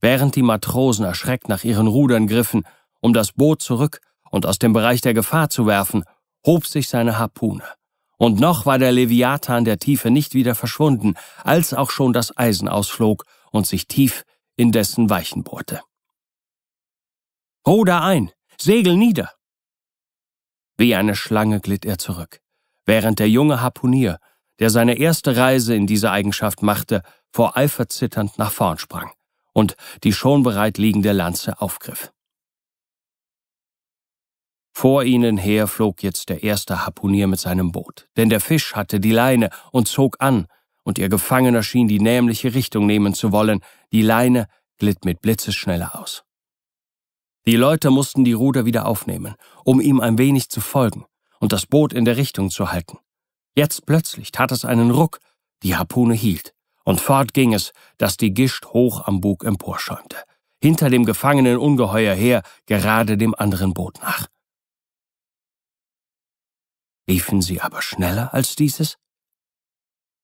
Während die Matrosen erschreckt nach ihren Rudern griffen, um das Boot zurück und aus dem Bereich der Gefahr zu werfen, hob sich seine Harpune. Und noch war der Leviathan der Tiefe nicht wieder verschwunden, als auch schon das Eisen ausflog und sich tief in dessen Weichen bohrte. Ruder ein, Segel nieder! Wie eine Schlange glitt er zurück, während der junge Harpunier, der seine erste Reise in dieser Eigenschaft machte, vor Eifer zitternd nach vorn sprang und die schon bereit liegende Lanze aufgriff. Vor ihnen her flog jetzt der erste Harpunier mit seinem Boot, denn der Fisch hatte die Leine und zog an, und ihr Gefangener schien die nämliche Richtung nehmen zu wollen, die Leine glitt mit Blitzesschnelle aus. Die Leute mussten die Ruder wieder aufnehmen, um ihm ein wenig zu folgen und das Boot in der Richtung zu halten. Jetzt plötzlich tat es einen Ruck, die Harpune hielt, und fort ging es, dass die Gischt hoch am Bug emporschäumte, hinter dem gefangenen Ungeheuer her, gerade dem anderen Boot nach. Liefen sie aber schneller als dieses?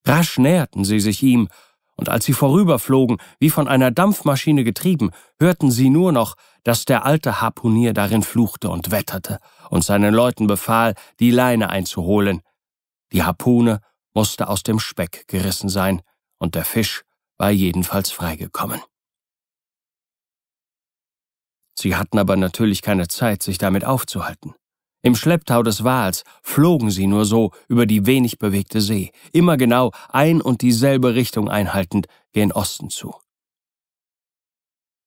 Rasch näherten sie sich ihm, und als sie vorüberflogen, wie von einer Dampfmaschine getrieben, hörten sie nur noch, dass der alte Harpunier darin fluchte und wetterte und seinen Leuten befahl, die Leine einzuholen. Die Harpune musste aus dem Speck gerissen sein, und der Fisch war jedenfalls freigekommen. Sie hatten aber natürlich keine Zeit, sich damit aufzuhalten. Im Schlepptau des Wals flogen sie nur so über die wenig bewegte See, immer genau ein und dieselbe Richtung einhaltend, gen Osten zu.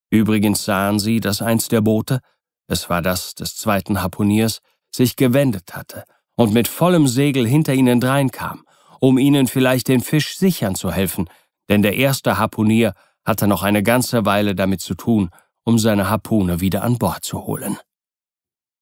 Übrigens sahen sie, dass eins der Boote, es war das des zweiten Harpuniers, sich gewendet hatte und mit vollem Segel hinter ihnen dreinkam, um ihnen vielleicht den Fisch sichern zu helfen, denn der erste Harpunier hatte noch eine ganze Weile damit zu tun, um seine Harpune wieder an Bord zu holen.